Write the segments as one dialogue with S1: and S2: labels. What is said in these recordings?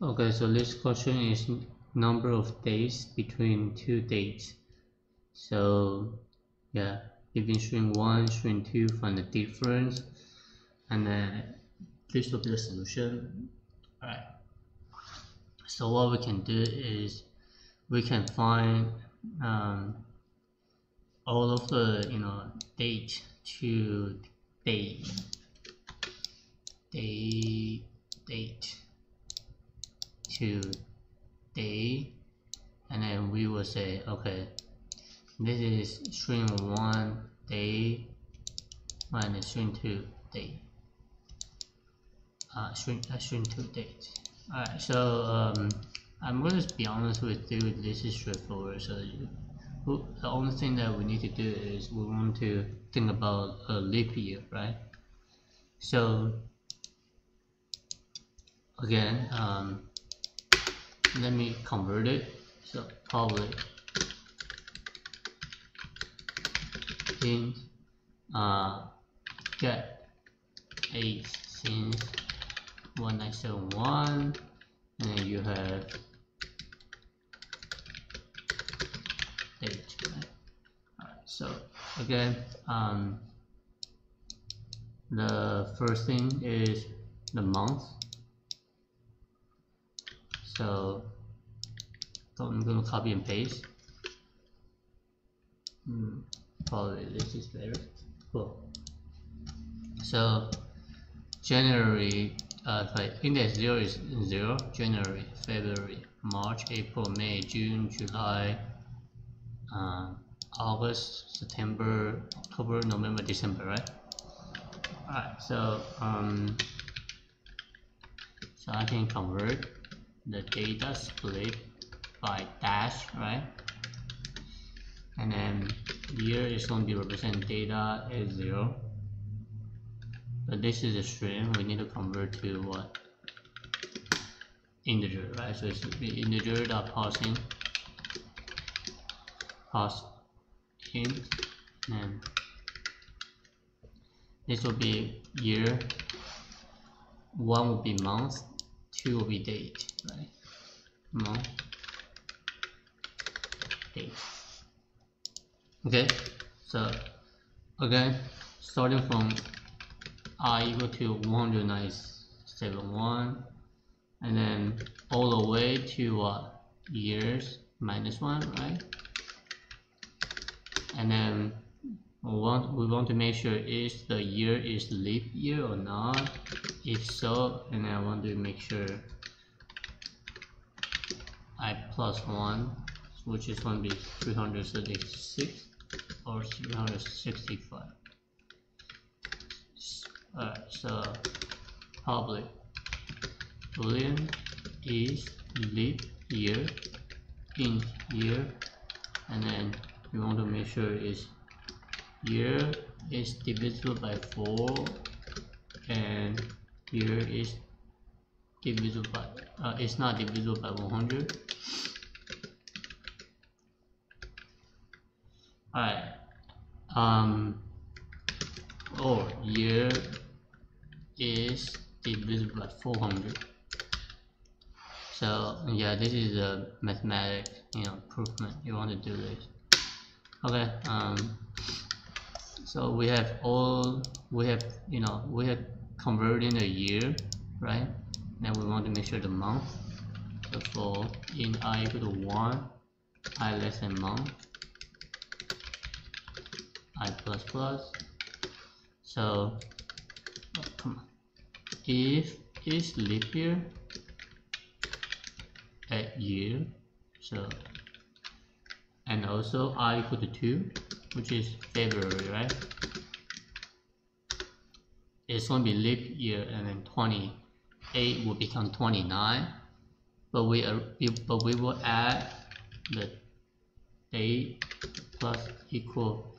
S1: Okay, so this question is number of days between two dates. So yeah, given string one, string two, find the difference, and then this will be the solution. Alright. So what we can do is we can find um, all of the you know date to date date date to day and then we will say okay this is string 1 day minus string 2 day. Uh, string, uh, string 2 date alright so um, I'm going to be honest with you this is straightforward. So you, the only thing that we need to do is we want to think about a leap year right? So again um, let me convert it so public int uh, get a since 1971 and you have date right? So again um, the first thing is the month so I'm gonna copy and paste. Hmm, probably this is better. Cool. So January, uh, sorry, index zero is zero. January, February, March, April, May, June, July, uh, August, September, October, November, December, right? Alright, so um, so I can convert the data split by dash, right? And then here is going to be represent data is zero. But this is a string, we need to convert to what? Integer, right? So it should be integer dot parsing parse int and this will be year, one will be month, will be date right? Month. Date. Okay so again starting from i equal to 10971 and then all the way to uh, years minus one right? And then we want we want to make sure is the year is leap year or not. If so and I want to make sure I plus 1 which is going to be 336 or 365 alright so public boolean is leap year in year and then we want to make sure is year is divisible by 4 and here is divisible by uh, it's not divisible by 100 alright um or year is divisible by 400 so yeah this is a mathematics you know improvement. You want to do this. Okay um so we have all we have you know we have converting a year right? Now we want to make sure the month so for in i equal to 1 i less than month i plus plus. So oh, come on. If is leap year at year so and also i equal to 2 which is February right? It's going to be leap year and then 28 will become 29 but we are but we will add the date plus equal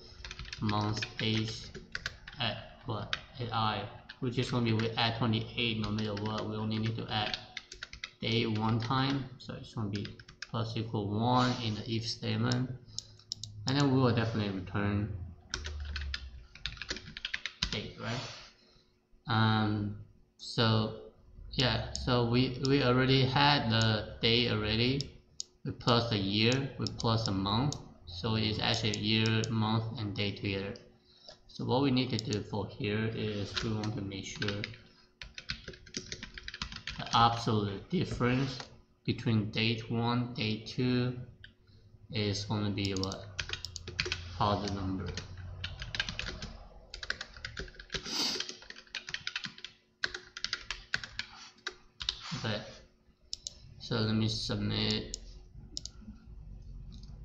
S1: month days at what? At i which is going to be we add 28 no matter what. We only need to add day one time. So it's going to be plus equal 1 in the if statement and then we will definitely return date right? Um, so yeah so we we already had the day already. We plus the year we plus the month. So it's actually year month and day together. So what we need to do for here is we want to make sure the absolute difference between date 1 date 2 is going to be what positive number okay so let me submit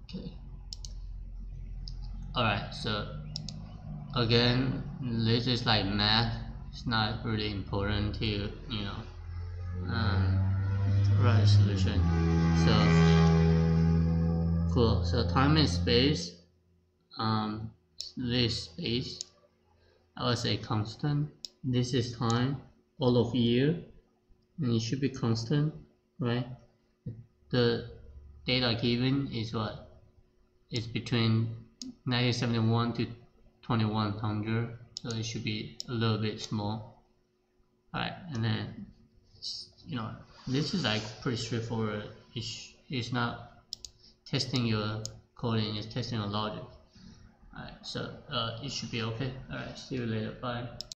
S1: okay alright so again this is like math. It's not really important to you know um, write a solution. So cool. So time and space um, this space. I would say constant. This is time all of year. And it should be constant right? The data given is what? Is between 1971 to 2100 so it should be a little bit small. Alright and then you know this is like pretty straightforward. It's, it's not testing your coding it's testing your logic alright so uh, it should be okay. Alright see you later. Bye